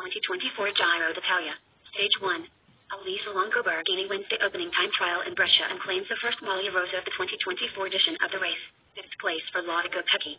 2024 Giro d'Italia. Stage 1. Elisa Longo Borghini wins the opening time trial in Brescia and claims the first Maglia Rosa of the 2024 edition of the race. Fifth place for Lotte Kopecky.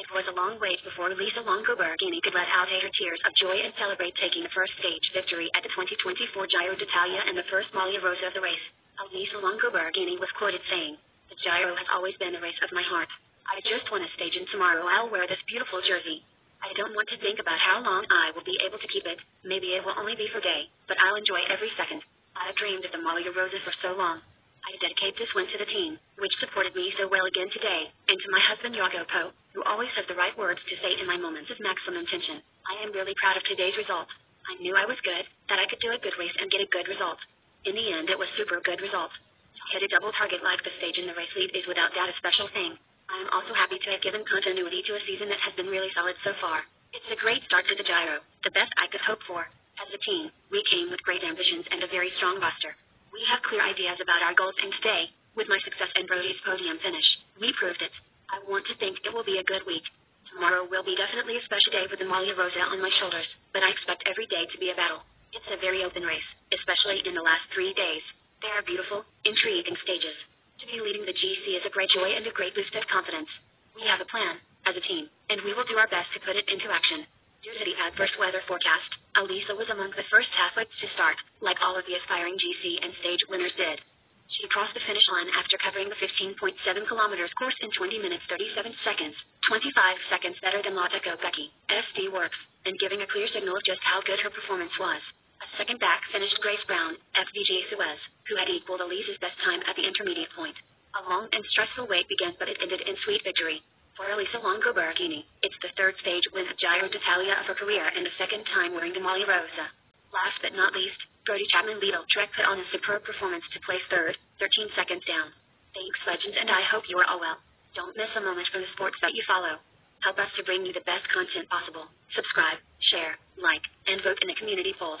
It was a long wait before Lisa Longo Borghini could let out her tears of joy and celebrate taking the first stage victory at the 2024 Giro d'Italia and the first Maglia Rosa of the race. Elisa Longo Borghini was quoted saying, The Giro has always been the race of my heart. I just won a stage and tomorrow I'll wear this beautiful jersey. I don't want to think about how long I will be able to keep it. Maybe it will only be for a day, but I'll enjoy every second. I've dreamed of the Maglia Rosa for so long. I dedicate this win to the team, which supported me so well again today, and to my husband Jacopo, who always has the right words to say in my moments of maximum tension. I am really proud of today's result. I knew I was good, that I could do a good race and get a good result. In the end, it was super good result. To hit a double target like the stage in the race lead is without doubt a special thing. I am also happy to have given continuity to a season that has been really solid so far. It's a great start to the Giro, the best I could hope for. As a team, we came with great ambitions and a very strong roster. We have clear ideas about our goals and today, with my success and Brodie's podium finish, we proved it. I want to think it will be a good week. Tomorrow will be definitely a special day with the Maglia Rosa on my shoulders, but I expect every day to be a battle. It's a very open race, especially in the last three days. They are beautiful, intriguing stages. To be leading the GC is a great joy and a great boost of confidence. We have a plan, as a team, and we will do our best to put it into action. Due to the adverse weather forecast, Elisa was among the first athletes to start, like all of the aspiring GC and stage winners did. She crossed the finish line after covering the 15.7 kilometers course in 20 minutes 37 seconds, 25 seconds better than Lotte Kopecky, SD Worx, and giving a clear signal of just how good her performance was. A second back finished Grace Brown, FDJ Suez, who had equaled Elise's best time at the intermediate point. A long and stressful wait began, but it ended in sweet victory. For Elisa Longo Borghini, it's the third stage win of Giro d'Italia of her career and the second time wearing the Maglia Rosa. Last but not least, Brodie Chapman Lidl Trek put on a superb performance to place third, 13 seconds down. Thanks, legends, and I hope you are all well. Don't miss a moment from the sports that you follow. Help us to bring you the best content possible. Subscribe, share, like, and vote in the community polls.